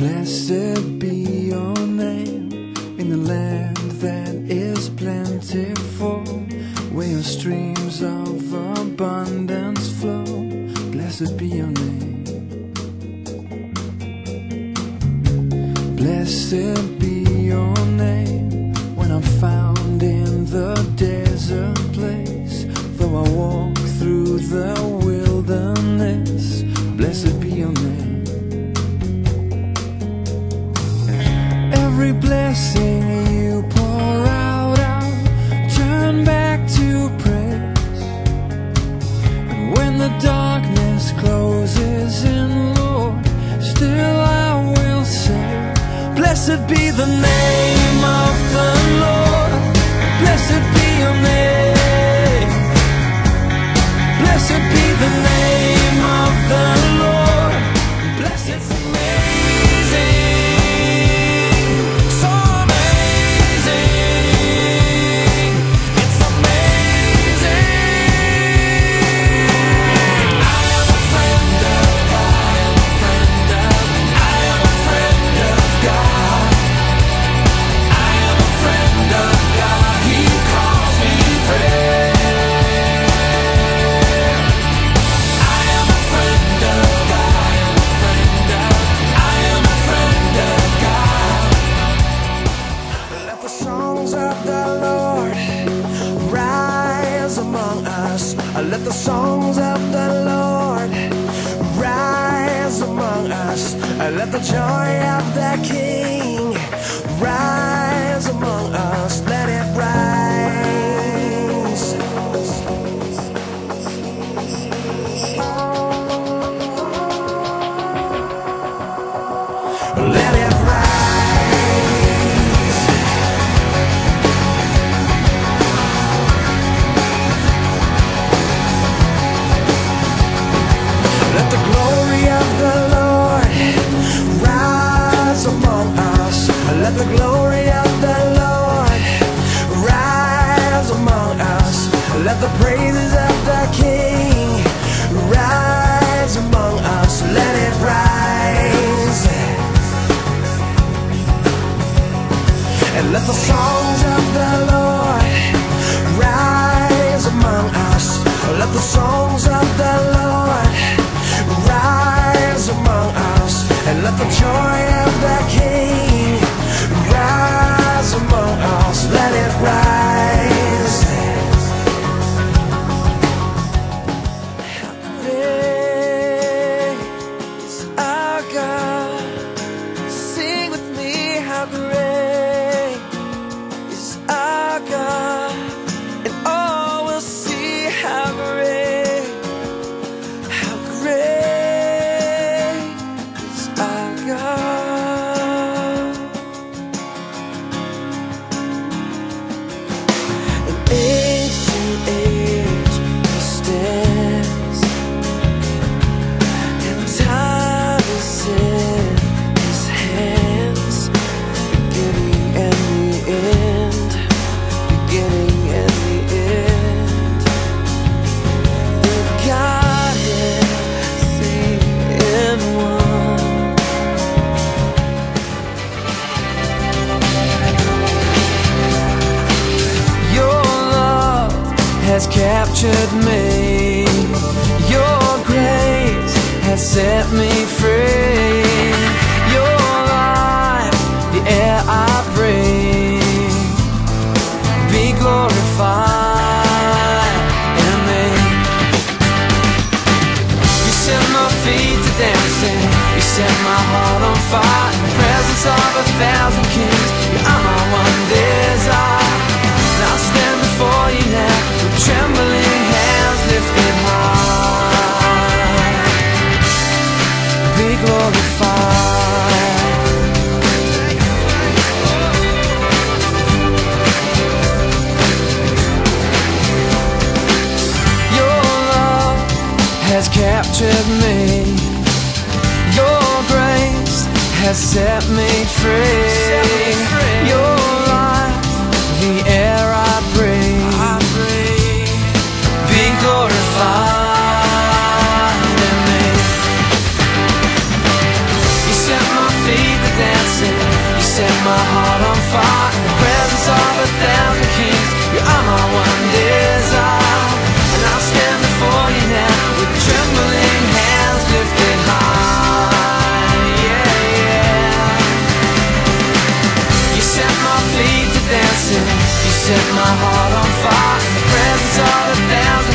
Blessed be your name in the land that is plentiful, where your streams of abundance flow. Blessed be your name. Blessed be your name when I'm found in the desert place. Though I walk through the Every blessing you pour out, I'll turn back to praise. And when the darkness closes in, Lord, still I will say, Blessed be the name us. Let the songs of the Lord rise among us. Let the joy of the King rise among us. Let it rise. The glory of the Lord rise among us. Let the praises of the King rise among us. Let it rise. And let the songs of the Lord rise among us. Let the songs of the Lord rise among us. And let the joy captured me. Your grace has set me free. Your life, the air I breathe, be glorified in me. You set my feet to dancing. You set my heart on fire. In the presence of a thousand kings, you are my one desire. And trembling hands lifted high. Be glorified. Your love has captured me. Your grace has set me free. Your set my heart on fire in the presence of a thousand.